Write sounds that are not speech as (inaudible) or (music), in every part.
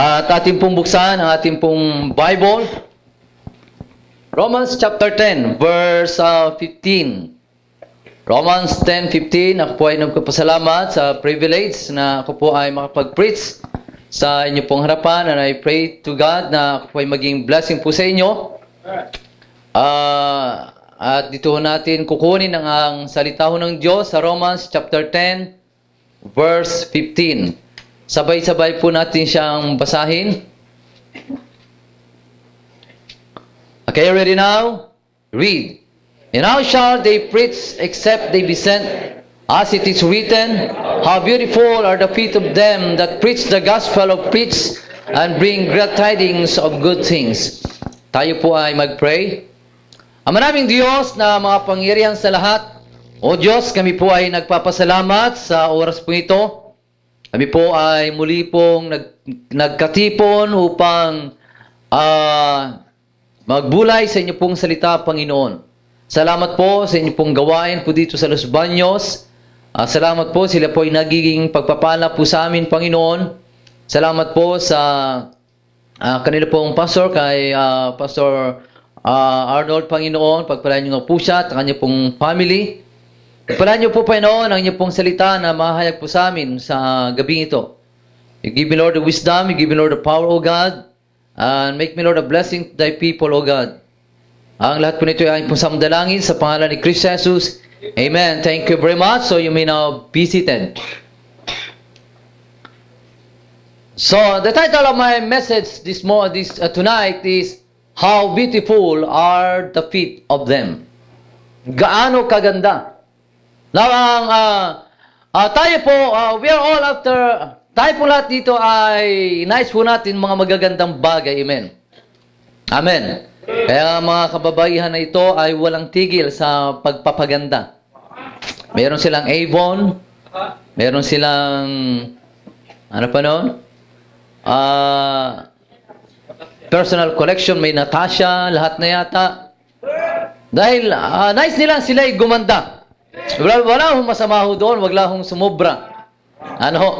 At ating pong buksan ang ating pong Bible. Romans chapter 10, verse uh, 15. Romans 10.15, ako po ay nagpapasalamat sa privilege na ako po ay makapag-preach sa inyo pong harapan and I pray to God na ako po ay maging blessing po sa inyo. Ah, at dito natin kukunin ang, ang salita ng Diyos sa Romans chapter 10, verse 15. Sabay-sabay po natin siyang basahin. Okay, ready now? Read. And how shall they preach except they be sent? As it is written, How beautiful are the feet of them that preach the gospel of peace and bring glad tidings of good things. Tayo po ay mag-pray. Ang maraming Diyos na mga pangyarihan sa lahat, O Diyos, kami po ay nagpapasalamat sa oras po ito. Kami po ay muli pong nag, nagkatipon upang ah, magbulay sa inyo pong salita, Panginoon. Salamat po sa inyo pong gawain po dito sa Los Baños. Ah, salamat po, sila po ay nagiging pagpapala po sa amin, Panginoon. Salamat po sa ah, kanila pong pastor, kay ah, Pastor ah, Arnold, Panginoon. Pagpalaan niyo nga po siya at kanya pong family. Pagpalaan niyo po, Panginoon, ang inyong pong salita na mahayag po sa amin sa gabi ito. You give me, Lord, the wisdom. You give me, Lord, the power, O God. And make me, Lord, a blessing to thy people, O God. Ang lahat po nito ay po sa dalangin sa pangalan ni Christ Jesus. Amen. Thank you very much. So you may now be seated. So the title of my message this mo this uh, tonight is How beautiful are the feet of them. Gaano kaganda. Now ang uh, uh, tayo po uh, we are all after tayo po lahat dito ay nice po natin mga magagandang bagay. Amen. Amen. Kaya mga kababaihan na ito ay walang tigil sa pagpapaganda. Meron silang Avon, meron silang, ano pa noon? Ah, personal collection, may Natasha, lahat na yata. Dahil ah, nice nila sila ay gumanda. Wala, wala hong masama ho doon, wag lang hong sumobra. Ano ho?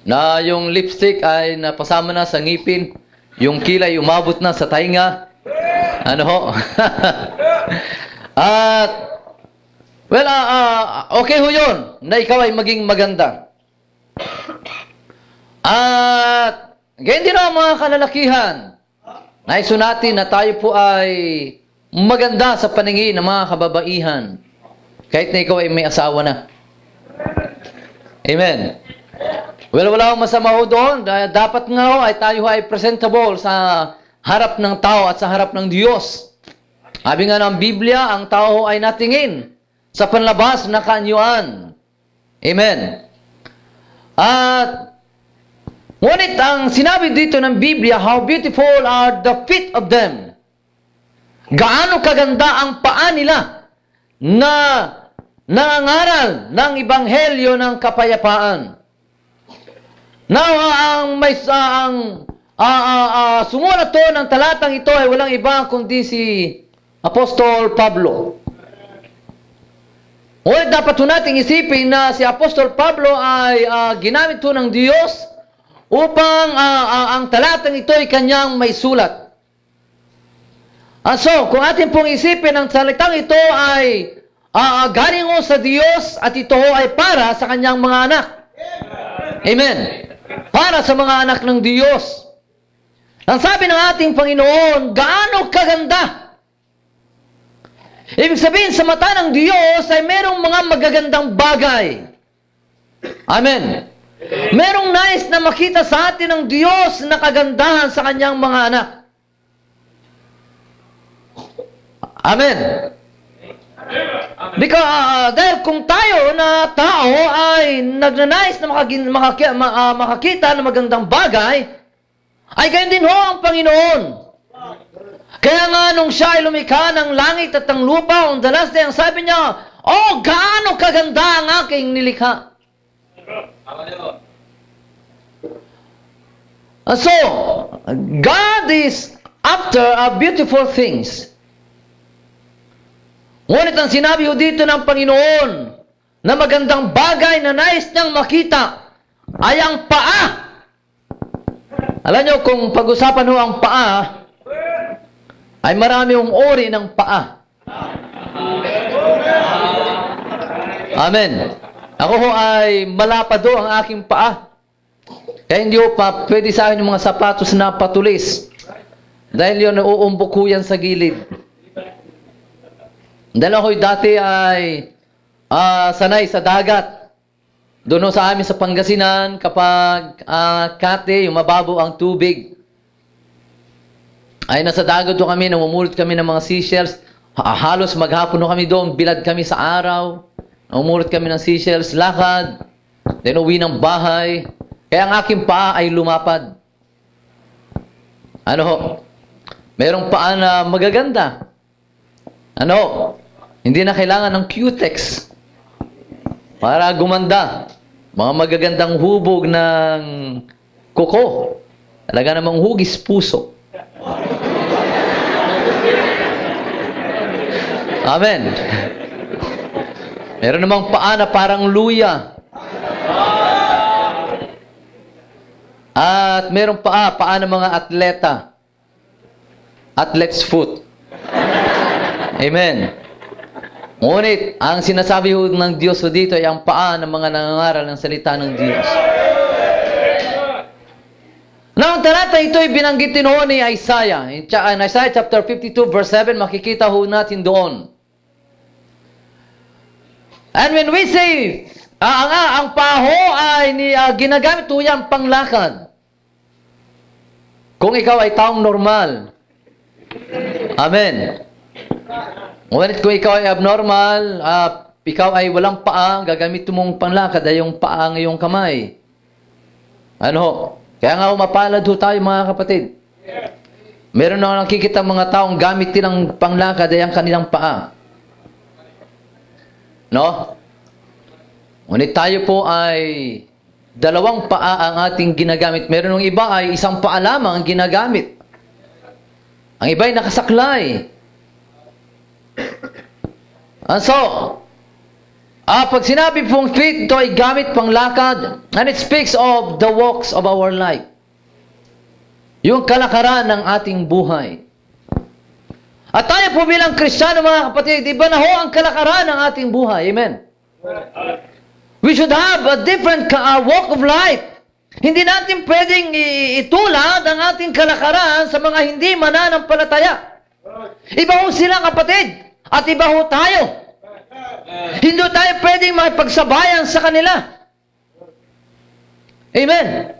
Na yung lipstick ay napasama na sa ngipin, yung kilay umabot na sa tainga, ano ho? (laughs) At, well, ah, ah, okay ho yun, na ikaw ay maging maganda. At, ganyan din ang mga kalalakihan. Naiso natin na tayo po ay maganda sa paningin ng mga kababaihan. Kahit na ikaw ay may asawa na. Amen. Well, wala akong masama ho doon. Dapat nga ho ay tayo ay presentable sa harap ng tao at sa harap ng Diyos. Sabi nga ng Biblia, ang tao ay natingin sa panlabas na kaanyuan. Amen. At ngunit ang sinabi dito ng Biblia, how beautiful are the feet of them. Gaano kaganda ang paa nila na nangangaral ng ibanghelyo ng kapayapaan. Now, ang may sa ang ah ah ah, sumulat to ng talatang ito ay walang iba kundi si Apostol Pablo. Ngunit dapat po nating isipin na si Apostol Pablo ay ah, ginamit to ng Diyos upang ah, ah, ang talatang ito ay kanyang may sulat. Ah, so, kung atin pong isipin ang salitang ito ay ah, ah, galing ho sa Diyos at ito ho ay para sa kanyang mga anak. Amen. Para sa mga anak ng Diyos. Ang sabi ng ating Panginoon, gaano kaganda. Ibig sabihin, sa mata ng Diyos ay merong mga magagandang bagay. Amen. Merong nais na makita sa atin ng Diyos na kagandahan sa kanyang mga anak. Amen. Because, ah, dahil kung tayo na tao ay nagnanais na makagin, makaki, ma, ah, makakita ng magandang bagay, ay ganyan din ho ang Panginoon. Kaya nga nung siya ay lumikha ng langit at ng lupa, on the last day, ang sabi niya, Oh, gaano kaganda ang aking nilikha. And so, God is after a beautiful things. Ngunit ang sinabi ho dito ng Panginoon na magandang bagay na nais niyang makita ay ang paa. Alam nyo, kung pag-usapan ho ang paa, ay marami hong ori ng paa. Amen. Ako ho ay malapad ho ang aking paa. Kaya hindi ho pa pwede sa akin yung mga sapatos na patulis. Dahil yun, uumbok ho yan sa gilid. Dahil ako'y dati ay ah, sanay sa dagat. Doon sa amin sa Pangasinan, kapag ah, kate, yung mababaw ang tubig, ay nasa dagat ho kami, namumulot kami ng mga seashells. Ha- Halos maghapon kami doon, bilad kami sa araw. Namumulot kami ng seashells, lakad. Then uwi ng bahay. Kaya ang aking paa ay lumapad. Ano ho? Merong paa na magaganda. Ano? Hindi na kailangan ng cutex para gumanda. Mga magagandang hubog ng kuko. Talaga namang hugis puso. Amen. Meron namang paa na parang luya. At meron paa, paa ng mga atleta. Athlete's foot. Amen. Ngunit, ang sinasabi ho ng Diyos ho dito ay ang paa ng mga nangangaral ng salita ng Diyos. Now, ang talata ito ay binanggitin ho ni Isaiah. In Isaiah chapter 52 verse 7, makikita ho natin doon. And when we say, ah, ang, ang paho ay ni, ah, ginagamit ho yan panglakad. Kung ikaw ay taong normal. Amen. Ngunit kung ikaw ay abnormal, ah, ikaw ay walang paa, gagamit mong panglakad ay yung paa ng iyong kamay. Ano? Kaya nga mapalad ho tayo mga kapatid. Meron na nakikita mga taong gamit nilang panglakad ay ang kanilang paa. No? Ngunit tayo po ay dalawang paa ang ating ginagamit. Meron ng iba ay isang paa lamang ang ginagamit. Ang iba ay nakasaklay. And so, ah, pag sinabi pong feet, ito ay gamit pang lakad, and it speaks of the walks of our life. Yung kalakaran ng ating buhay. At tayo po bilang Kristiyano mga kapatid, iba na ho ang kalakaran ng ating buhay. Amen. We should have a different uh, walk of life. Hindi natin pwedeng itulad ang ating kalakaran sa mga hindi mananampalataya. Iba ho sila kapatid. At iba ho tayo. Hindi tayo pwedeng makipagsabayan sa kanila. Amen.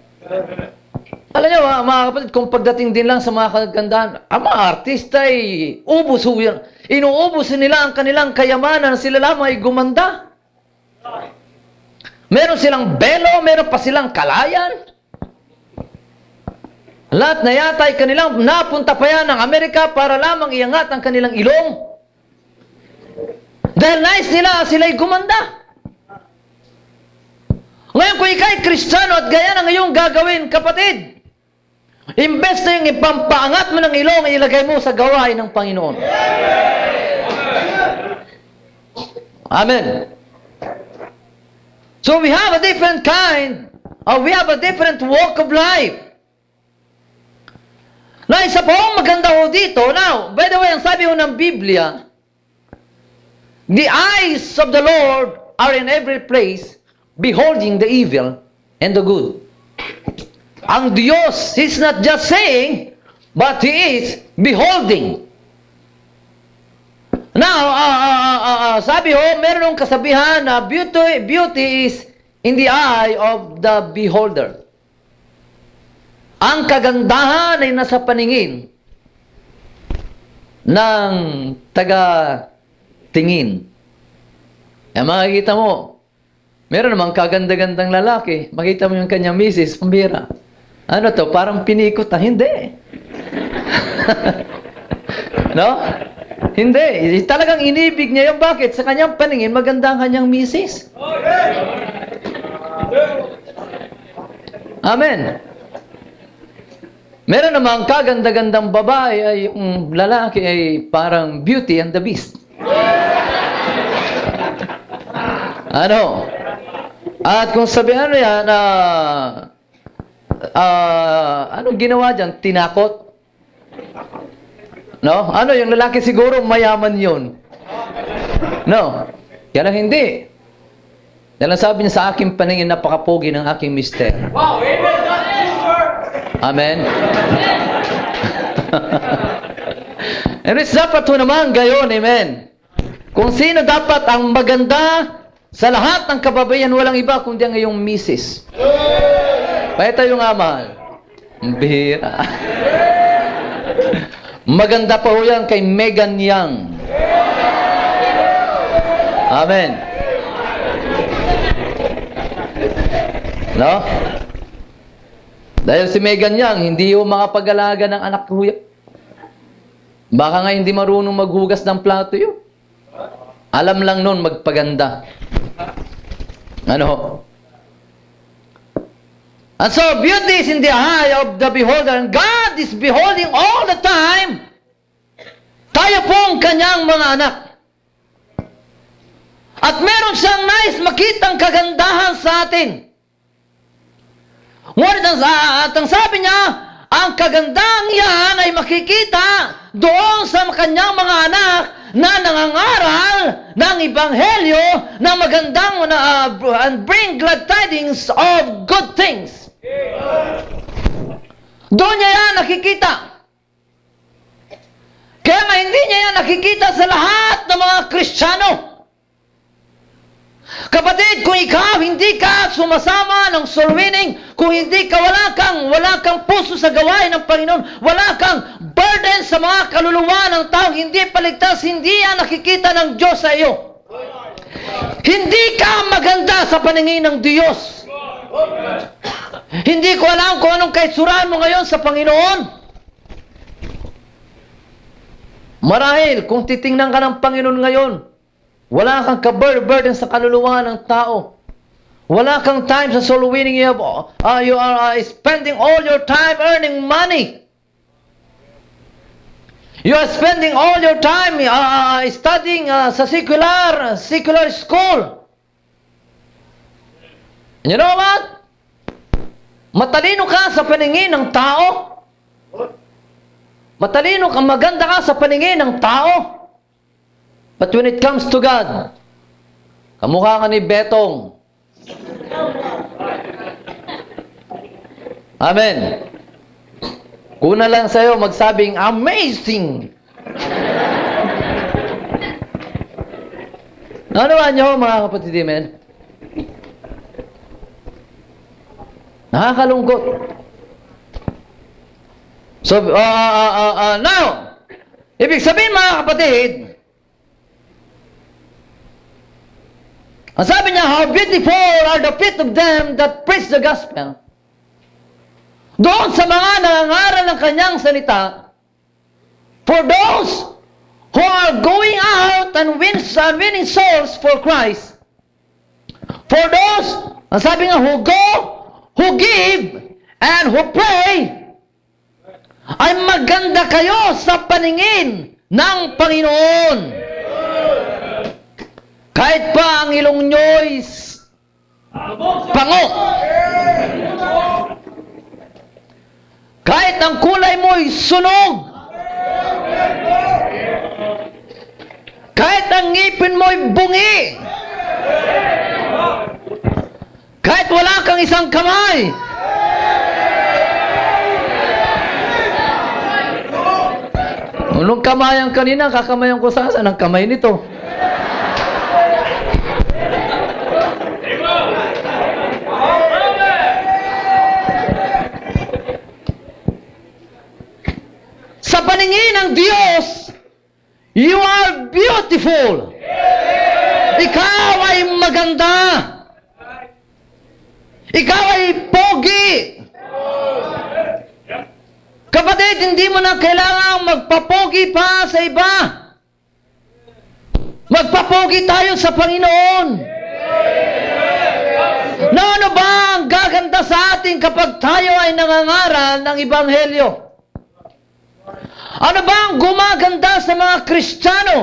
Alam niyo, mga, mga kapatid, kung pagdating din lang sa mga kagandahan, ang mga artista ay ubus ho yan. Inuubos nila ang kanilang kayamanan, sila lamang ay gumanda. Meron silang belo, meron pa silang kalayan. Lahat na yata ay kanilang napunta pa yan ng Amerika para lamang iangat ang kanilang ilong. Dahil nais nila, sila'y gumanda. Ngayon kung ikaw ay kristyano at gaya ng iyong gagawin, kapatid, imbes na yung ipampaangat mo ng ilong, ilagay mo sa gawain ng Panginoon. Amen. So we have a different kind, or we have a different walk of life. Na isa po maganda ho dito. Now, by the way, ang sabi ho ng Biblia, The eyes of the Lord are in every place, beholding the evil and the good. Ang Diyos is not just saying, but He is beholding. Now, uh, uh, uh, sabi ho, meron ng kasabihan na beauty, beauty is in the eye of the beholder. Ang kagandahan ay nasa paningin ng taga-tingin. Eh, makikita mo, meron namang kaganda-gandang lalaki. Makita mo yung kanyang misis, pambira. Ano to, parang pinikot na. Hindi. (laughs) no? Hindi. Talagang inibig niya yung bakit? Sa kanyang paningin, maganda ang kanyang misis. Amen. Meron namang kaganda-gandang babae ay yung lalaki ay parang beauty and the beast. Ano? At kung sabihan mo yan na ah, anong ginawa dyan? Tinakot? No? Ano, yung lalaki siguro mayaman yun. No? Kaya lang hindi. Dahil ang sabi niya sa aking paningin, napakapogi ng aking mister. Wow, amen. Amen? (laughs) And it's dapat ho naman gayon, amen. Kung sino dapat ang maganda sa lahat ng kababayan, walang iba kundi ang iyong misis. Kaya tayo nga, mahal. Bihira. (laughs) Maganda pa ho yan kay Megan Young. Amen. No? Dahil si Megan Young, hindi ho makapag-alaga ng anak ko. Baka nga hindi marunong maghugas ng plato yun. Alam lang nun magpaganda. Ano? And so, beauty is in the eye of the beholder. And God is beholding all the time. Tayo pong kanyang mga anak. At meron siyang nais makitang kagandahan sa atin. Ngunit ang, at ang sabi niya, ang kagandang yan ay makikita doon sa kanyang mga anak na nangangaral ng ibanghelyo na magandang uh, and bring glad tidings of good things. Doon niya yan nakikita. Kaya hindi niya yan nakikita sa lahat ng mga Kristiyano. Kapatid, kung ikaw hindi ka sumasama ng soul winning, kung hindi ka wala kang wala kang puso sa gawain ng Panginoon, wala kang burden sa mga kaluluwa ng tao, hindi paligtas, hindi yan nakikita ng Diyos sa iyo. Hindi ka maganda sa paningin ng Diyos. Hindi ko alam kung anong kaitsuraan mo ngayon sa Panginoon. Marahil, kung titingnan ka ng Panginoon ngayon, wala kang kaburden sa kaluluwa ng tao. Wala kang time sa soul winning. You, have, uh, you are uh, spending all your time earning money. You are spending all your time uh, studying uh, sa secular, secular school. You know what? Matalino ka sa paningin ng tao. Matalino ka, maganda ka sa paningin ng tao. But when it comes to God, kamukha ka ni Betong. Amen. Kuna lang sa'yo magsabing, amazing! Ano nyo mga kapatid, amen? Nakakalungkot. So, uh, uh, uh, uh, now, ibig sabihin mga kapatid, Ang sabi niya, how beautiful are the feet of them that preach the gospel. Doon sa mga nangangaral ng kanyang salita, for those who are going out and win, uh, winning souls for Christ, for those, ang sabi nga, who go, who give, and who pray, ay maganda kayo sa paningin ng Panginoon. Kahit pa ang ilong nyo'y pango. Kahit ang kulay mo'y sunog. Kahit ang ngipin mo'y bungi. Kahit wala kang isang kamay. Nung kamayan kanina, kakamayan ko sa saan ang kamay nito. Sa paningin ng Diyos, you are beautiful. Ikaw ay maganda. Ikaw ay pogi. Kapatid, hindi mo na kailangang magpapogi pa sa iba. Magpapogi tayo sa Panginoon. Na ano ba ang gaganda sa atin kapag tayo ay nangangaral ng Ibanghelyo? Ano ba ang gumaganda sa mga Kristiyano?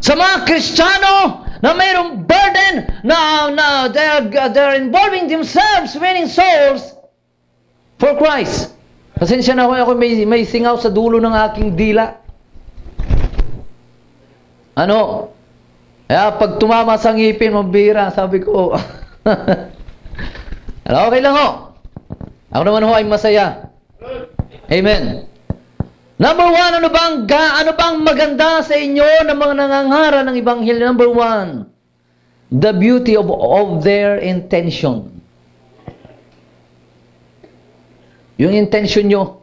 Sa mga Kristiyano na mayroong burden na, na they're, they're involving themselves winning souls for Christ. Pasensya na ako, ako may, may singaw sa dulo ng aking dila. Ano? Kaya pag tumama sa ngipin, mabira, sabi ko. (laughs) okay lang ho. Ako naman ho ay masaya. Amen. Number one, ano bang, ga, ano bang maganda sa inyo ng mga nangangara ng Ibanghilyo? Number one, the beauty of, of their intention. Yung intention nyo.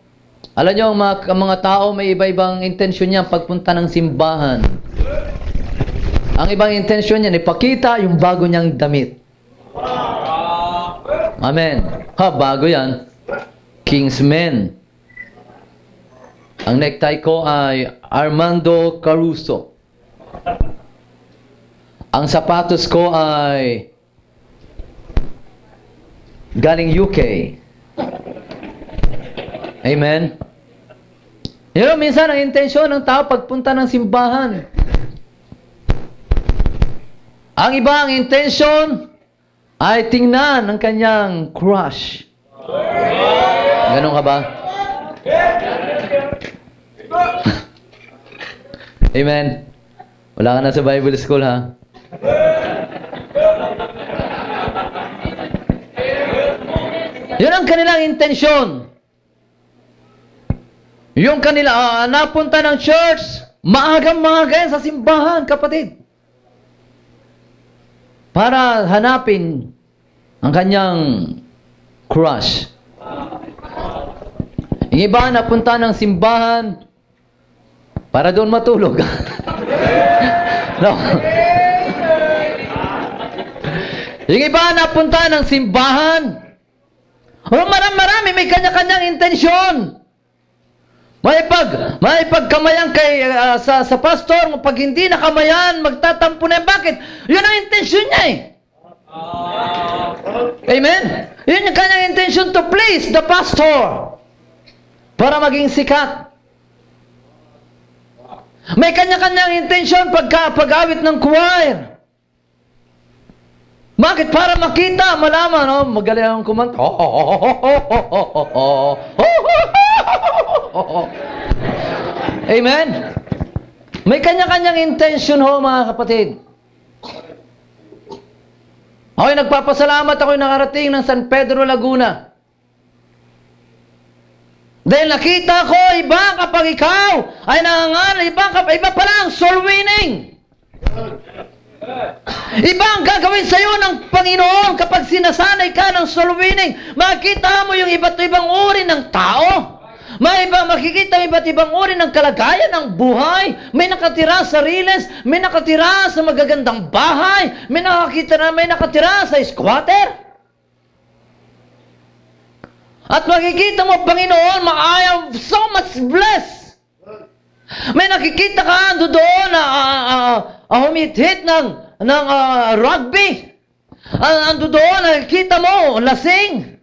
Alam nyo, ang mga, mga tao may iba-ibang intention niya pagpunta ng simbahan. Ang ibang intention niya, ipakita yung bago niyang damit. Amen. Ha, bago yan. Kingsmen. Ang necktie ko ay Armando Caruso. Ang sapatos ko ay galing UK. Amen. Yun, minsan ang intensyon ng tao pagpunta ng simbahan. Ang iba ang intention ay tingnan ng kanyang crush. Ganon ka ba? Amen. Wala ka na sa Bible school, ha? Yun ang kanilang intensyon. Yung kanila, ah, napunta ng church, maagang maaga yan sa simbahan, kapatid. Para hanapin ang kanyang crush. Yung iba napunta ng simbahan para doon matulog. (laughs) no. Yung iba napunta ng simbahan. Oh, marami-marami may kanya-kanyang intensyon. May pag, may pagkamayan kay ah, sa sa pastor, pag hindi nakamayan, magtatampo na yan. Bakit? Yun ang intensyon niya eh. Amen? Yun yung kanyang intention to please the pastor. Para maging sikat. May kanya-kanyang intensyon pagka pag-awit ng choir. Bakit? Para makita, malaman, oh, magaling ang kumanta. (laughs) Amen? May kanya-kanyang intention ho, mga kapatid. Ako'y nagpapasalamat ako'y nakarating ng San Pedro, Laguna. Dahil nakita ko, iba kapag ikaw ay nangangaral, iba, kapag, iba pala ang soul winning. Iba ang gagawin sa iyo ng Panginoon kapag sinasanay ka ng soul winning. Makita mo yung iba't ibang uri ng tao. May iba, makikita iba't ibang uri ng kalagayan ng buhay. May nakatira sa riles, may nakatira sa magagandang bahay, may nakakita na may nakatira sa squatter. At makikita mo, Panginoon, I am so much blessed. May nakikita ka doon na uh, uh, uh, humithit ng, ng uh, rugby. Uh, ando doon, nakikita mo, lasing.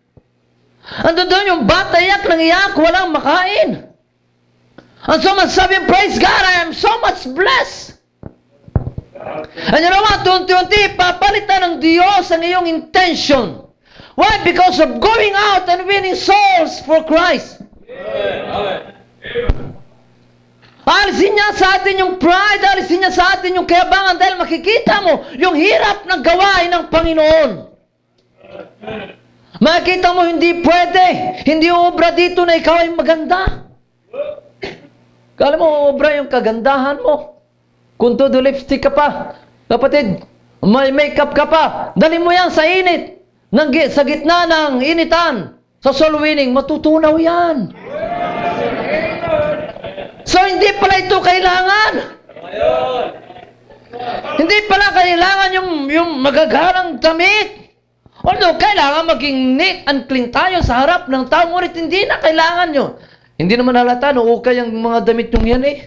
Ando doon yung bata iyak ng iyak, walang makain. And so much sabi, praise God, I am so much blessed. And you know what? Tunti-unti, papalitan ng Diyos ang iyong intention. Why? Because of going out and winning souls for Christ. Alisin niya sa atin yung pride, alisin niya sa atin yung kayabangan dahil makikita mo yung hirap ng gawain ng Panginoon. Makikita mo hindi pwede, hindi obra dito na ikaw ay maganda. Kala mo obra yung kagandahan mo. Kung todo lipstick ka pa, kapatid, may makeup ka pa, dali mo yan sa init. Nang, sa gitna ng initan, sa soul winning, matutunaw yan. So, hindi pala ito kailangan. Hindi pala kailangan yung, yung magagarang damit. Although, kailangan maging neat and clean tayo sa harap ng tao, ngunit hindi na kailangan yun. Hindi naman halata, no, okay ang mga damit yung yan eh.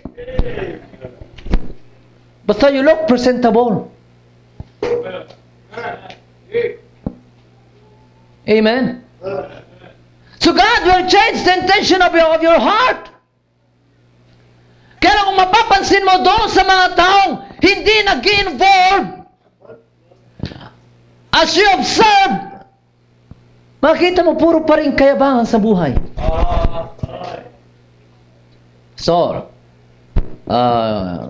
Basta you look presentable. Amen. So God will change the intention of your, of your heart. Kaya kung mapapansin mo doon sa mga taong hindi nag-involve As you observe, makita mo puro pa rin kayabangan sa buhay. So, ah,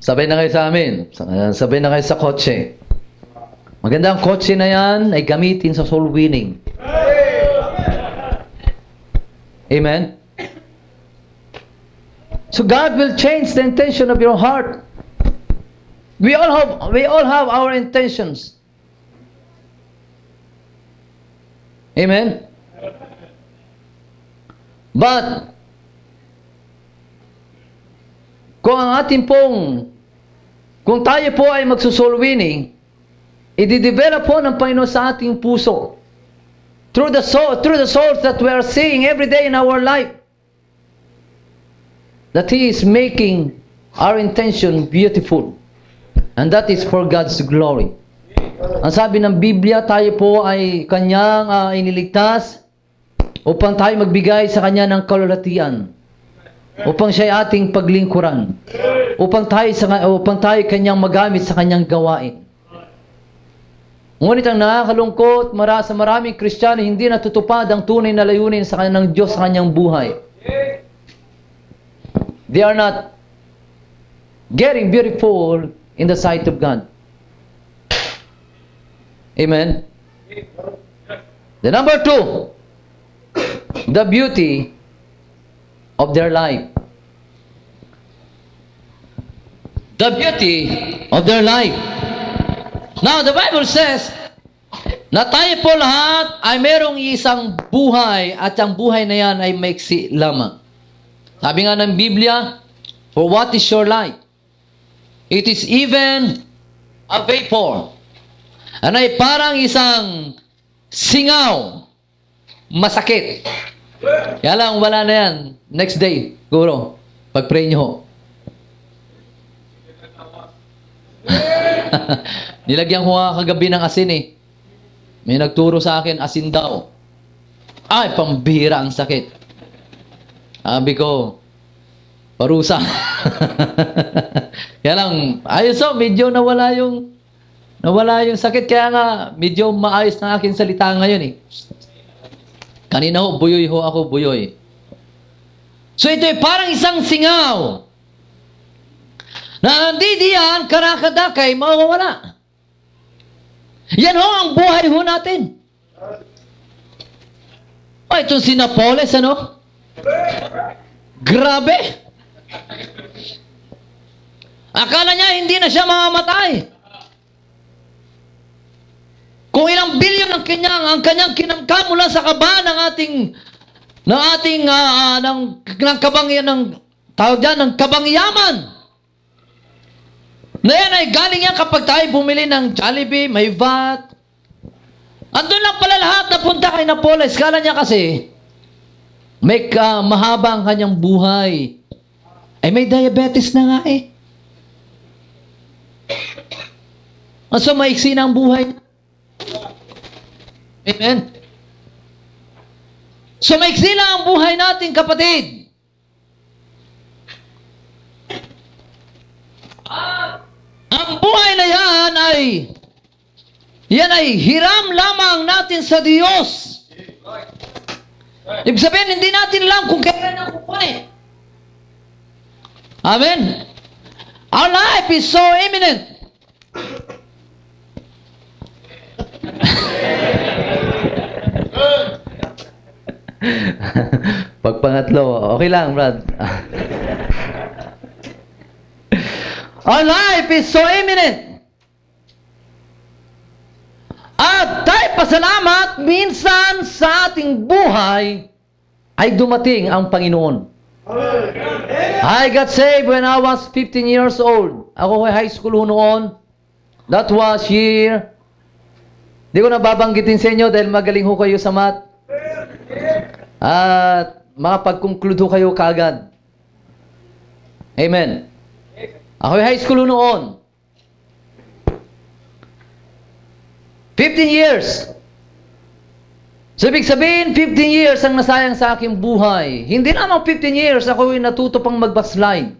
sabay na kayo sa amin. Sa- Sabay na kayo sa kotse. Maganda ang kotse na yan ay gamitin sa soul winning. Amen? So God will change the intention of your heart. We all have we all have our intentions. Amen. But kung ang ating pong kung tayo po ay magsusoul winning, i-develop po ng Panginoon sa ating puso through the soul, through the souls that we are seeing every day in our life that He is making our intention beautiful. And that is for God's glory. Ang sabi ng Biblia, tayo po ay kanyang ah, iniligtas upang tayo magbigay sa kanya ng kalulatian. Upang siya ay ating paglingkuran. Upang tayo, sa, upang tayo kanyang magamit sa kanyang gawain. Ngunit ang nakakalungkot, mara, sa maraming Kristiyano, hindi natutupad ang tunay na layunin sa kanyang Diyos sa kanyang buhay. They are not getting beautiful in the sight of God. Amen. The number two, the beauty of their life. The beauty of their life. Now, the Bible says na tayo po lahat ay merong isang buhay at ang buhay na yan ay maiksi lamang. Sabi nga ng Biblia, For what is your life? It is even a vapor. Ano ay parang isang singaw. Masakit. Kaya lang, wala na yan. Next day, guro, pag-pray nyo. (laughs) Nilagyan ko nga kagabi ng asin eh. May nagturo sa akin, asin daw. Ay, pambihira ang sakit. Sabi ko, parusa. (laughs) Kaya lang, ayos oh, medyo nawala yung nawala yung sakit. Kaya nga, medyo maayos na akin salita ngayon eh. Kanina ho, buyoy ho ako, buyoy. So ito ay parang isang singaw. Na hindi diyan, karakadakay, mawawala. Yan ho ang buhay ho natin. O, itong si Napoles, ano? Grabe! Akala niya hindi na siya mamamatay. Kung ilang bilyon ang kanyang ang kanyang kinamkam mula sa kaba ng ating ng ating ah, ng ng kabangyan ng tawag diyan ng kabangyaman. Na yan ay galing yan kapag tayo bumili ng Jollibee, may VAT. Andun lang pala lahat napunta kay Napoles. Kala niya kasi, may ka, mahaba ang kanyang buhay. Ay may diabetes na nga eh. Ang so maiksi na ang buhay. Amen. So maiksi lang ang buhay natin kapatid. Ang buhay na yan ay yan ay hiram lamang natin sa Diyos. Ibig sabihin, hindi natin alam kung kailan ang kukunin. Amen. Our life is so imminent. (laughs) Pag pangatlo, okay lang, Brad. (laughs) Our life is so imminent. At tayo pasalamat, minsan sa ating buhay ay dumating ang Panginoon. I got saved when I was 15 years old. Ako ay high school ho noon. That was year. Di ko na babanggitin sa inyo dahil magaling ho kayo sa math. At makapag-conclude ho kayo kaagad. Amen. Ako ay high school ho noon. 15 years. So, ibig sabihin, 15 years ang nasayang sa aking buhay. Hindi naman 15 years ako ay natuto pang mag-backslide.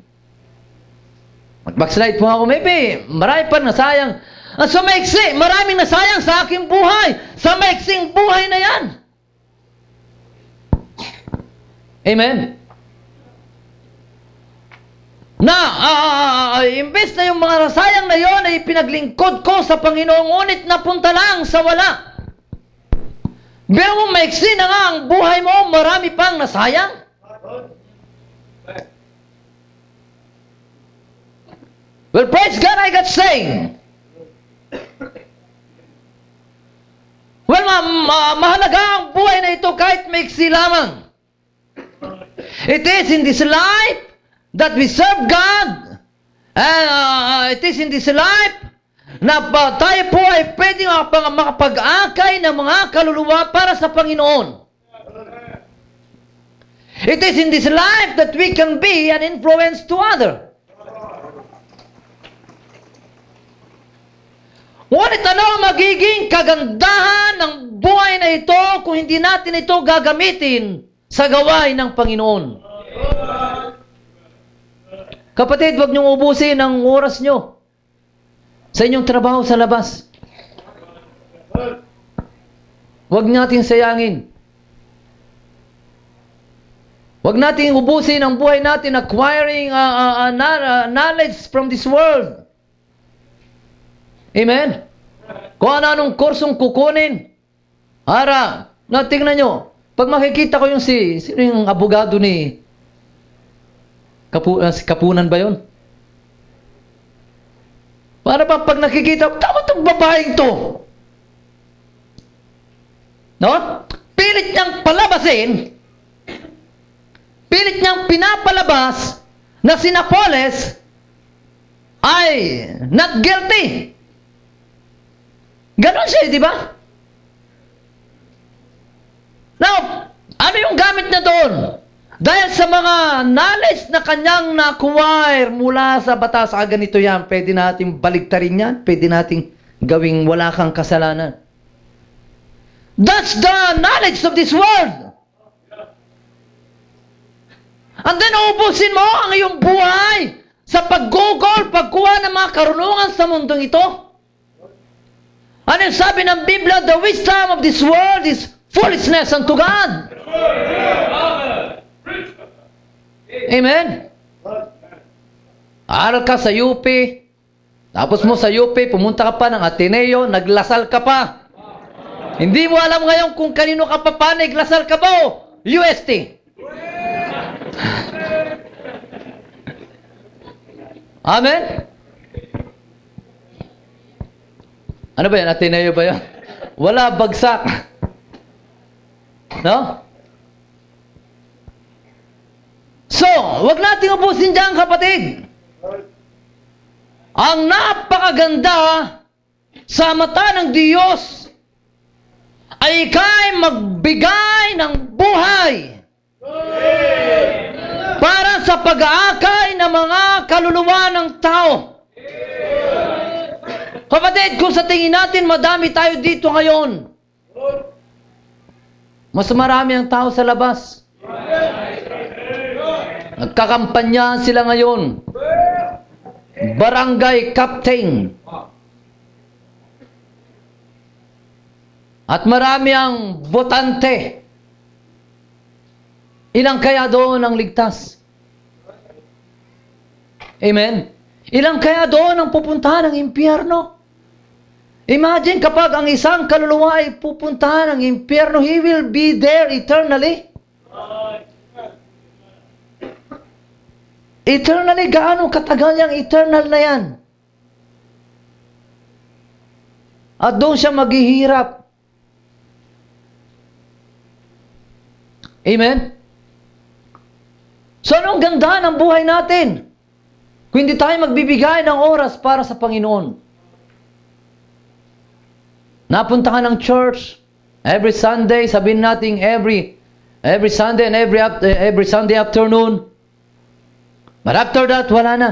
Mag-backslide po ako. Maybe, marami pa nasayang. Ah, Sa maiksi, maraming nasayang sa aking buhay. Sa maiksing buhay na yan. Amen. Na, ah, imbes na yung mga nasayang na yon ay pinaglingkod ko sa Panginoon, ngunit napunta lang sa wala. Pero maiksi na nga ang buhay mo, marami pang nasayang. Well, praise God, I got saved. Well, ma ma- mahalaga ang buhay na ito kahit maiksi lamang. It is in this life that we serve God. Uh, it is in this life na pa, tayo po ay pwede makapag- makapag-akay ng mga kaluluwa para sa Panginoon. It is in this life that we can be an influence to other. Ngunit ano magiging kagandahan ng buhay na ito kung hindi natin ito gagamitin sa gawain ng Panginoon? Kapatid, huwag niyong ubusin ang oras niyo sa inyong trabaho sa labas. Huwag natin sayangin. Huwag natin ubusin ang buhay natin acquiring uh, uh, uh, knowledge from this world. Amen? Kung ano-anong kursong kukunin. Ara, na tingnan nyo. Pag makikita ko yung si, sino yung abogado ni Kapu, ah, Kapunan ba yon? Para ba pag nakikita, tama itong babaeng to. No? Pilit niyang palabasin, pilit niyang pinapalabas na si Napoles ay not guilty. Ganon siya, di ba? Now, ano yung gamit niya doon? Dahil sa mga knowledge na kanyang na-acquire mula sa batas, ah, ganito yan, pwede nating baligtarin yan, pwede nating gawing wala kang kasalanan. That's the knowledge of this world. And then, ubusin mo ang iyong buhay sa pag-google, pagkuha ng mga karunungan sa mundong ito. Ano yung sabi ng Biblia? The wisdom of this world is foolishness unto God. Amen? Aral ka sa UP, tapos mo sa UP, pumunta ka pa ng Ateneo, naglasal ka pa. Hindi mo alam ngayon kung kanino ka papanig, lasal ka ba o UST? (laughs) Amen? Ano ba yan? Ateneo ba yan? Wala bagsak. No? So, wag nating ubusin dyan, kapatid. Ang napakaganda sa mata ng Diyos ay ikay magbigay ng buhay para sa pag-aakay ng mga kaluluwa ng tao. Kapatid, kung sa tingin natin madami tayo dito ngayon, mas marami ang tao sa labas. Nagkakampanya sila ngayon. Barangay captain. At marami ang botante. Ilang kaya doon ang ligtas? Amen? Ilang kaya doon ang pupuntahan ng impyerno? Imagine kapag ang isang kaluluwa ay pupuntahan ng impyerno, he will be there eternally. Eternally, gaano katagal yung eternal na yan? At doon siya maghihirap. Amen? So, anong ganda ng buhay natin? Kung hindi tayo magbibigay ng oras para sa Panginoon. Napunta ka ng church, every Sunday, sabihin natin every, every Sunday and every, every Sunday afternoon. But after that, wala na.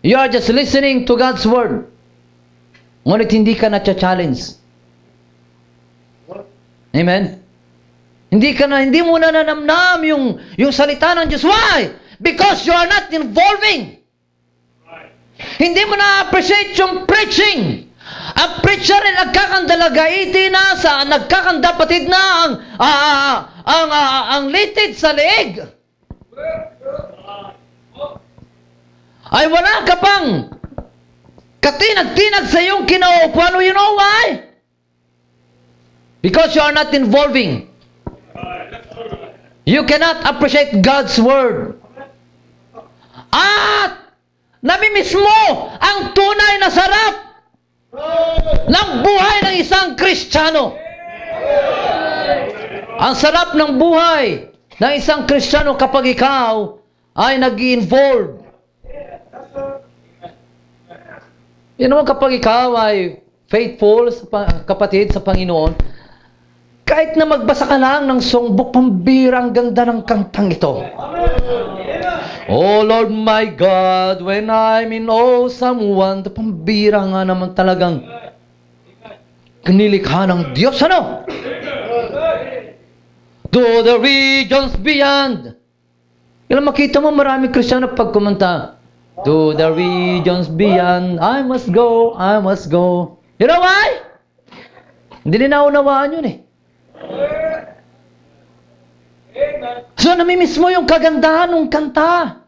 You are just listening to God's Word. Ngunit hindi ka na-challenge. Amen? Hindi ka na, hindi mo na nanamnam yung, yung salita ng Diyos. Why? Because you are not involving. Hindi mo na-appreciate yung preaching. Ang preacher ay nagkakandalagaiti na sa nagkakandapatid na ang ah, ang ah, ang litid sa leeg. Ay wala ka pang katinag-tinag sa iyong kinaupuan. You know why? Because you are not involving. You cannot appreciate God's word. At namimiss mo ang tunay na sarap ng buhay ng isang Kristiyano. Ang sarap ng buhay ng isang Kristiyano kapag ikaw ay nag involve Yan naman kapag ikaw ay faithful sa pa- kapatid sa Panginoon, kahit na magbasa ka lang ng songbook, pambira ang ganda ng kantang ito. Oh Lord my God, when I'm in awesome wonder, pambira nga naman talagang kinilikha ng Diyos, ano? To the regions beyond. Ang makita mo marami Kristiyano pag kumanta. To the regions beyond, I must go, I must go. You know why? Hindi nila naunawaan yun eh. So namimiss mo yung kagandahan ng kanta.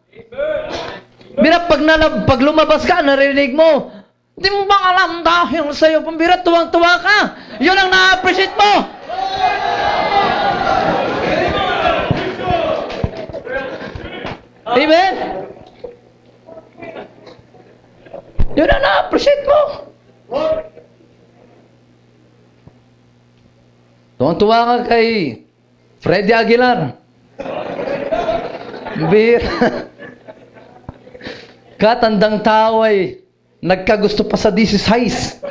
Bira, pag, nalab, pag lumabas ka, narinig mo, hindi mo ba alam dahil sa'yo, pambira, tuwang-tuwa ka. Yun ang na-appreciate mo. Amen? Yun ang na-appreciate mo. Tuwang-tuwa ka kay Freddy Aguilar. Bir. Katandang tao ay nagkagusto pa sa 16.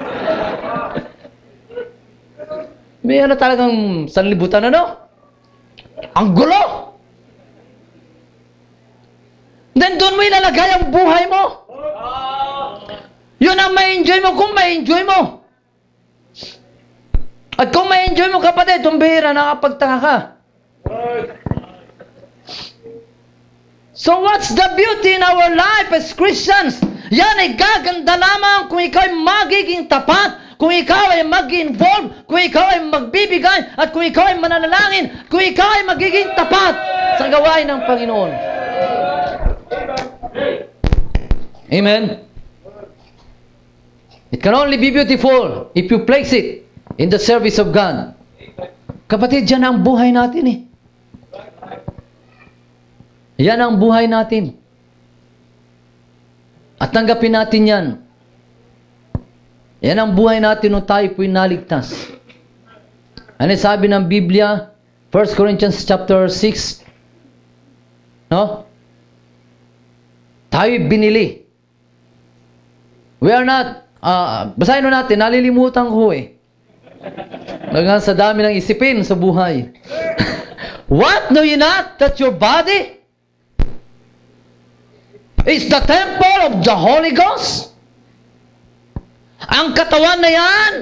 May ano talagang sanlibutan ano? Ang gulo! Then doon mo ilalagay ang buhay mo. Yun ang ma-enjoy mo kung ma-enjoy mo. At kung ma-enjoy mo kapatid, tumbira, nakapagtaka ka. So what's the beauty in our life as Christians? Yan ay gaganda lamang kung ikaw ay magiging tapat, kung ikaw ay mag-involve, kung ikaw ay magbibigay, at kung ikaw ay mananalangin, kung ikaw ay magiging tapat sa gawain ng Panginoon. Amen? It can only be beautiful if you place it in the service of God. Kapatid, yan ang buhay natin eh. Yan ang buhay natin. At tanggapin natin yan. Yan ang buhay natin nung tayo po'y naligtas. Ano sabi ng Biblia? 1 Corinthians chapter 6. No? Tayo'y binili. We are not, ah, basahin na natin, nalilimutan ko eh. Hanggang sa dami ng isipin sa buhay. (laughs) What? Know you not that your body is the temple of the Holy Ghost? Ang katawan na yan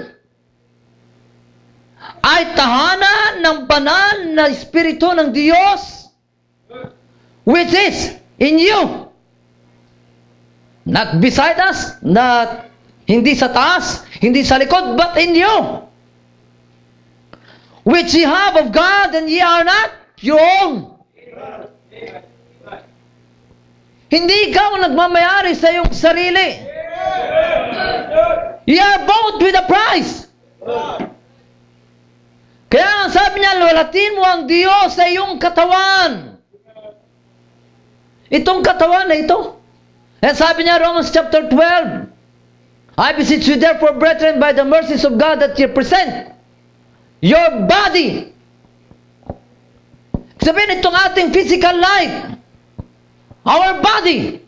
ay tahanan ng banal na Espiritu ng Diyos which is in you. Not beside us, not hindi sa taas, hindi sa likod, but in you. Which ye have of God and ye are not your own. Hindi ikaw ang nagmamayari sa iyong sarili. You are bought with a price. Kaya nga sabi niya, lulatin mo ang Diyos sa iyong katawan. Itong katawan na ito. And sabi niya, Romans chapter 12, I beseech you therefore, brethren, by the mercies of God, that you present your body. Sabihin itong ating physical life, our body,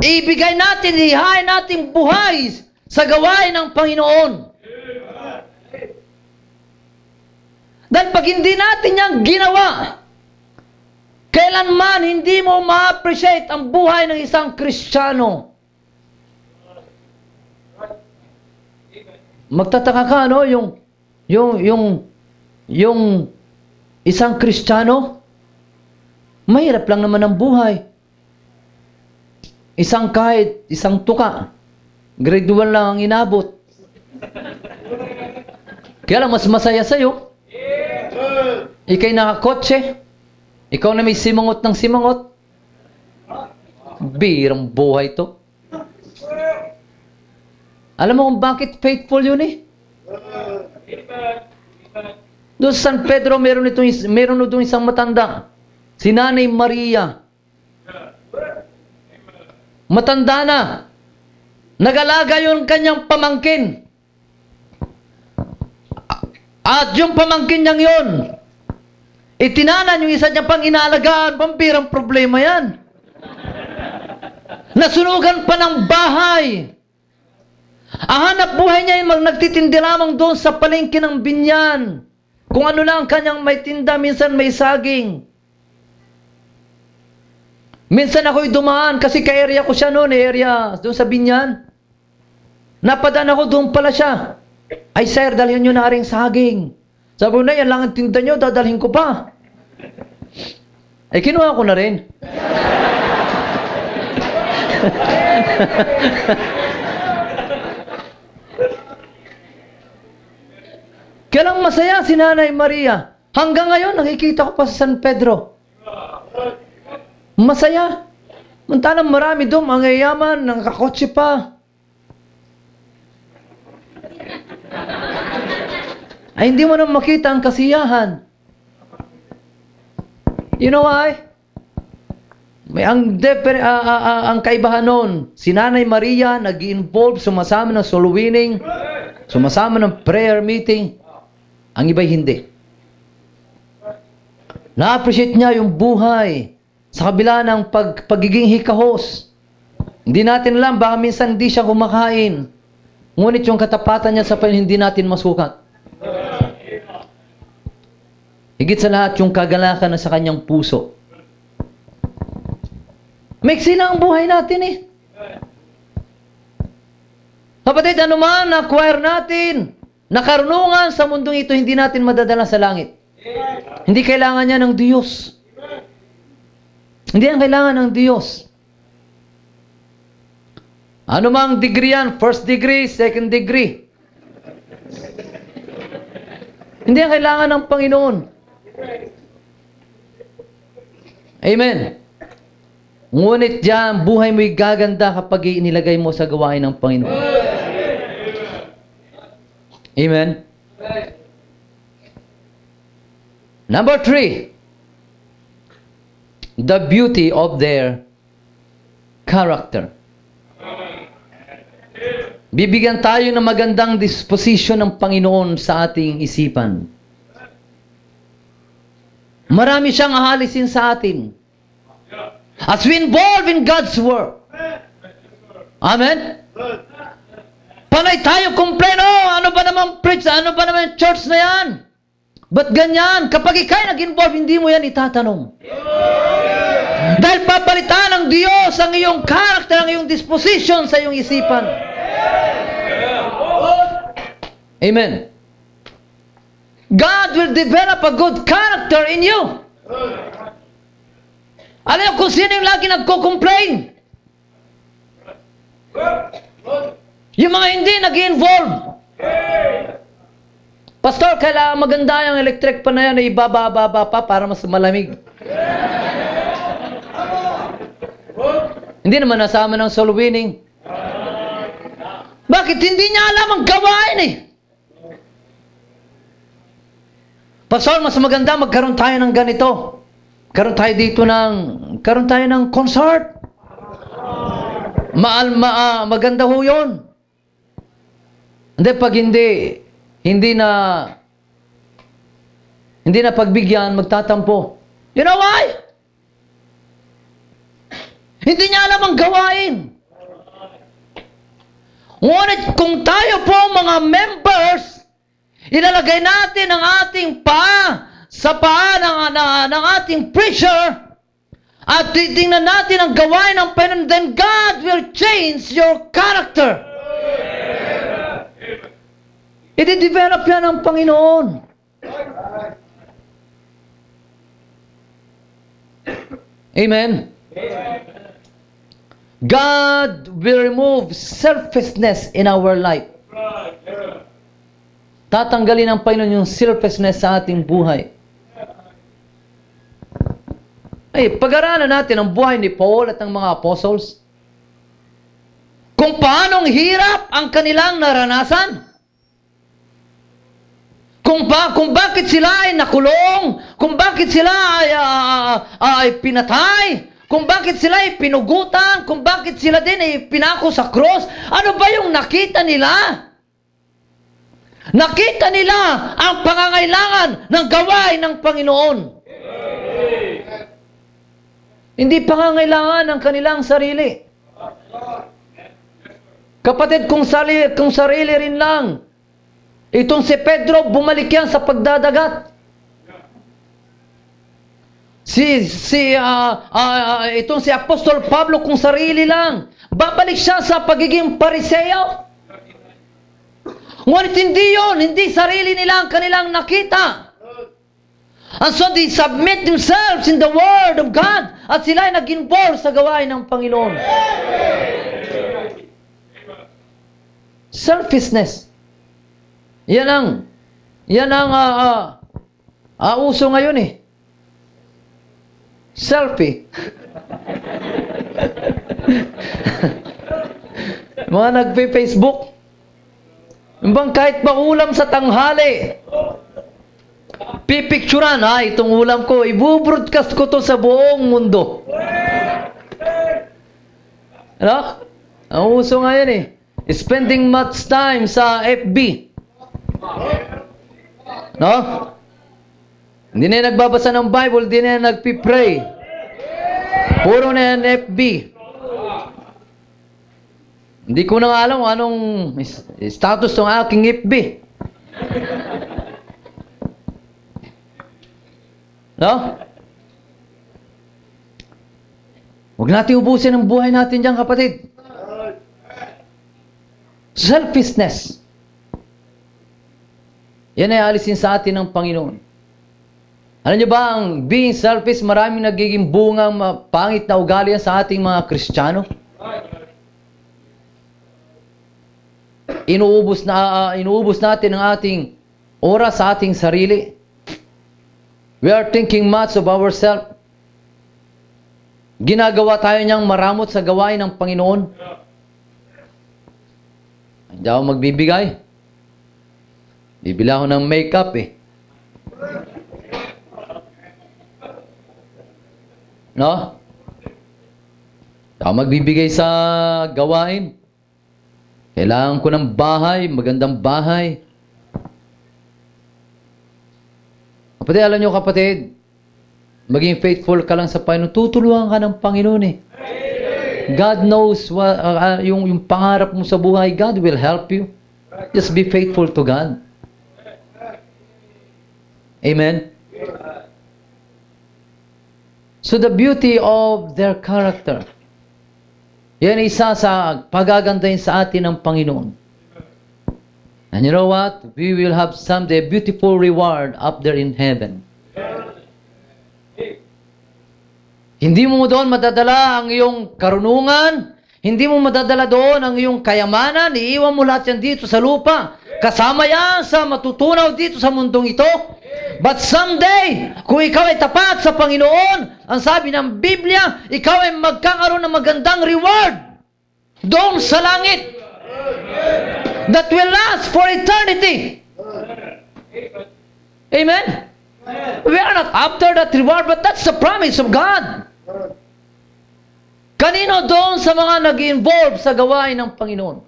ibigay natin, ihain natin buhay sa gawain ng Panginoon. Dahil pag hindi natin yan ginawa, kailanman hindi mo ma-appreciate ang buhay ng isang Kristiyano. Magtataka ka, no? Yung, yung, yung, yung isang Kristiyano, mahirap lang naman ang buhay. isang kahit, isang tuka. Grade 1 lang ang inabot. Kaya lang, mas masaya sa'yo. Ika'y nakakotse. Ikaw na may simangot ng simangot. Birang buhay to. Alam mo kung bakit faithful yun eh? Doon sa San Pedro, meron, itong, meron doon isang matanda. Si Nanay Maria. Matanda na. Nagalaga yung kanyang pamangkin. At yung pamangkin niyang yun, itinanan yung isa niya pang inaalagaan, pampirang problema yan. Nasunugan pa ng bahay. Ang hanap buhay niya ay nagtitindi lamang doon sa palengke ng binyan. Kung ano lang ang kanyang may tinda, minsan may saging. Minsan ako'y dumaan kasi ka-area ko siya noon, eh, area doon sa binyan. Napadaan ako doon pala siya. Ay sir, dalhin nyo na rin saging. Sabi na, yan lang ang tinda nyo, dadalhin ko pa. Ay kinuha ko na rin. (laughs) Kaya lang masaya si Nanay Maria. Hanggang ngayon, nakikita ko pa sa San Pedro. Masaya. Mantalang marami doon, mga yaman, nakakotse pa. Ay hindi mo na makita ang kasiyahan. You know why? May ang deper, ah, ah, ah, ang kaibahan noon, si Nanay Maria nag-involve, sumasama ng soul winning, sumasama ng prayer meeting. Ang iba'y hindi. Na-appreciate niya yung buhay sa kabila ng pag, pagiging hikahos. Hindi natin alam, baka minsan hindi siya kumakain. Ngunit yung katapatan niya sa panin, hindi natin masukat. Higit sa lahat, yung kagalakan na sa kanyang puso. Maiksi na ang buhay natin eh. Kapatid, ano man na-acquire natin, na karunungan sa mundong ito, hindi natin madadala sa langit. Hindi kailangan niya ng Diyos. Hindi ang kailangan ng Diyos. Ano mang degree yan? First degree, second degree. Hindi ang kailangan ng Panginoon. Amen. Ngunit diyan, buhay mo'y gaganda kapag inilagay mo sa gawain ng Panginoon. Amen. Number three, the beauty of their character. Bibigyan tayo ng magandang disposition ng Panginoon sa ating isipan. Marami siyang ahalisin sa atin. As we involve in God's work. Amen? Panay tayo kompleno. Ano ba naman preach? Ano ba naman church na yan? Ba't ganyan? Kapag ikay nag-involve, hindi mo yan itatanong. Dahil papalitan ng Diyos ang iyong character, ang iyong disposition sa iyong isipan. Amen. God will develop a good character in you. Alam niyo kung sino yung lagi nagko-complain? Yung mga hindi nag-involve. Pastor, kailangan maganda yung electric pa na yan ibababa pa para mas malamig. Hindi naman nasama ng soul winning. Bakit hindi niya alam ang gawain eh? Pastor, mas maganda magkaroon tayo ng ganito. Karoon tayo dito ng, karoon tayo ng concert. Maal, ma, ah, maganda ho yun. Hindi, pag hindi, hindi na, hindi na pagbigyan, magtatampo. You know why? Hindi niya alam ang gawain. Ngunit kung tayo po mga members, ilalagay natin ang ating pa sa paa ng, ng, ng ating preacher at titingnan natin ang gawain ng Panginoon, then God will change your character. I-develop yan ng Panginoon. Amen. God will remove selfishness in our life. Tatanggalin ng Panginoon yung selfishness sa ating buhay. Ay, pag-aralan natin ang buhay ni Paul at ng mga apostles. Kung paanong hirap ang kanilang naranasan. Kung, ba, kung bakit sila ay nakulong, kung bakit sila ay, ah, ay pinatay, kung bakit sila ay pinugutan, kung bakit sila din ay pinako sa cross, ano ba yung nakita nila? Nakita nila ang pangangailangan ng gawain ng Panginoon. Hindi pangangailangan ng kanilang sarili. Kapatid, kung sarili, kung sarili rin lang, itong si Pedro, bumalik yan sa pagdadagat. Si, si, ah, ah, itong si Apostol Pablo, kung sarili lang, babalik siya sa pagiging pariseo. Ngunit hindi yun, hindi sarili nila ang kanilang nakita. And so they submit themselves in the Word of God at sila ay nag-involve sa gawain ng Panginoon. Selfishness. Yan ang, yan ang uh, uh, uh, uso ngayon eh. Selfie. Mga nagpe-Facebook. Bang kahit ba ulam sa tanghali, pipicturan, ha, itong ulam ko, ibubroadcast ko to sa buong mundo. Ano? Ang uso ngayon eh. Spending much time sa FB. No? Hindi na yan nagbabasa ng Bible, hindi na yan nagpipray. Puro na yan FB. Hindi ko na nga alam anong status ng aking FB. No? Huwag natin ubusin ang buhay natin dyan, kapatid. Selfishness. Yan ay alisin sa atin ng Panginoon. Alam niyo ba, ang being selfish, maraming nagiging bungang pangit na ugali yan sa ating mga Kristiyano. Inuubos, na, uh, inuubos natin ang ating oras sa ating sarili. We are thinking much of ourselves. Ginagawa tayo niyang maramot sa gawain ng Panginoon. Hindi ako magbibigay. Bibili ako ng makeup eh. No? Ako magbibigay sa gawain. Kailangan ko ng bahay, magandang bahay. Kapatid, alam nyo kapatid, maging faithful ka lang sa Panginoon, tutulungan ka ng Panginoon eh. God knows what, uh, uh, yung, yung pangarap mo sa buhay, God will help you. Just be faithful to God. Amen? So the beauty of their character, yan isa sa pagagandahin sa atin ng Panginoon. And you know what? We will have someday a beautiful reward up there in heaven. Hindi mo doon madadala ang iyong karunungan, hindi mo madadala doon ang iyong kayamanan, iiwan mo lahat yan dito sa lupa. Kasama yan sa matutunaw dito sa mundong ito. But someday, kung ikaw ay tapat sa Panginoon, ang sabi ng Biblia, ikaw ay magkakaroon ng magandang reward doon sa langit that will last for eternity. Amen? We are not after that reward, but that's the promise of God. Kanino doon sa mga nag-involve sa gawain ng Panginoon?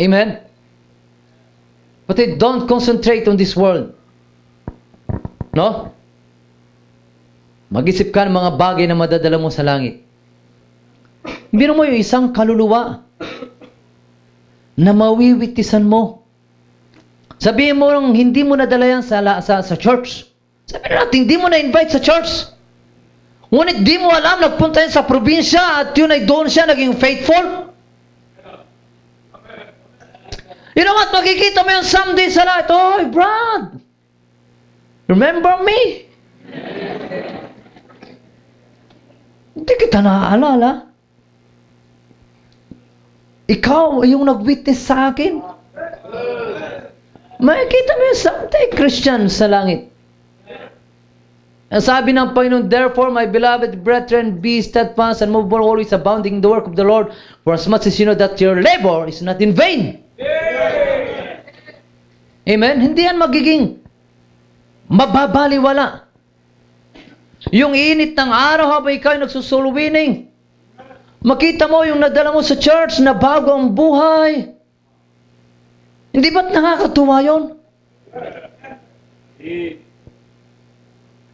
Amen? But don't concentrate on this world. No? Mag-isip ka ng mga bagay na madadala mo sa langit. Biro mo yung isang kaluluwa na mawiwitisan mo. Sabihin mo nung hindi mo nadala yan sa, sa, sa church. Sabihin natin, hindi mo na-invite sa church. Ngunit di mo alam, nagpunta yan sa probinsya at yun ay doon siya naging faithful. You know what? Makikita mo yung someday sa lahat. Oh, Brad! Remember me? Hindi kita naaalala. Ikaw yung nag-witness sa akin. Makikita mo yung someday Christian sa langit. Ang sabi ng Panginoon, Therefore, my beloved brethren, be steadfast and move always abounding in the work of the Lord, for as much as you know that your labor is not in vain. Amen? Hindi yan magiging mababaliwala. Yung init ng araw habang ikaw nagsusuluwining, makita mo yung nadala mo sa church na bago ang buhay. Hindi ba't nakakatuwa yun?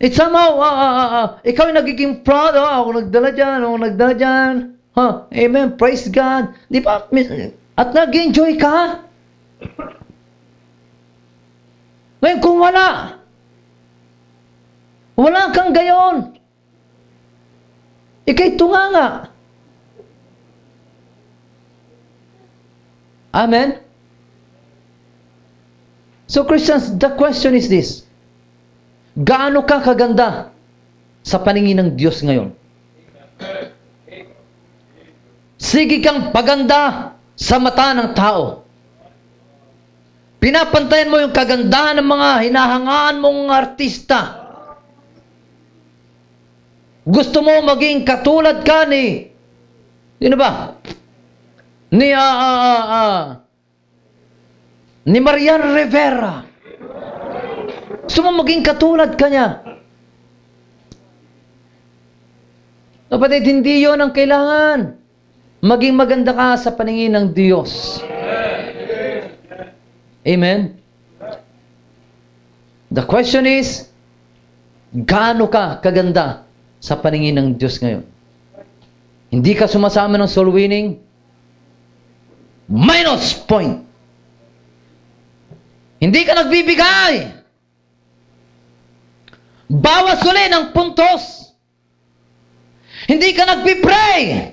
It's somehow, ah, ah, ah, ah, ikaw ay nagiging proud, oh, ako nagdala dyan, ako nagdala dyan. Huh, amen, praise God. Di ba? At nag-enjoy ka? Ngayon, kung wala, wala kang gayon. Ikay tunga nga. Amen? So Christians, the question is this. Gaano ka kaganda sa paningin ng Diyos ngayon? Sige kang paganda sa mata ng tao. Pinapantayan mo yung kagandahan ng mga hinahangaan mong artista. Gusto mo maging katulad ka ni, sino ba? Ni, ah, ah, ah, ni Marian Rivera. Gusto mo maging katulad ka niya. Kapatid, hindi yon ang kailangan. Maging maganda ka sa paningin ng Diyos. Amen? The question is, gaano ka kaganda sa paningin ng Diyos ngayon? Hindi ka sumasama ng soul winning? Minus point. Hindi ka nagbibigay. Bawas uli ng puntos. Hindi ka nagpipray.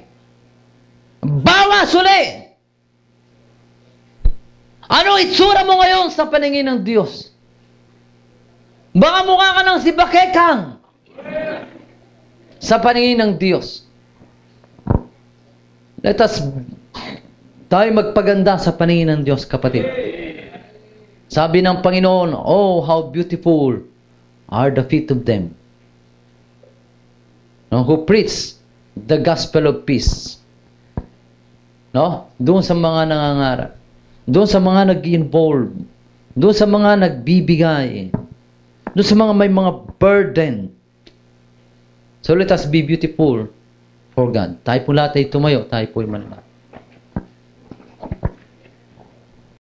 Bawas uli. Ano itsura mo ngayon sa paningin ng Diyos? Baka mukha ka ng si Bakekang sa paningin ng Diyos. Let us tayo magpaganda sa paningin ng Diyos, kapatid. Sabi ng Panginoon, Oh, how beautiful are the feet of them no, who preach the gospel of peace. No? Doon sa mga nangangarap. Doon sa mga nag-involve. Doon sa mga nagbibigay. Doon sa mga may mga burden. So let us be beautiful for God. Tayo po lahat ay tumayo. Tayo po ay manalangin.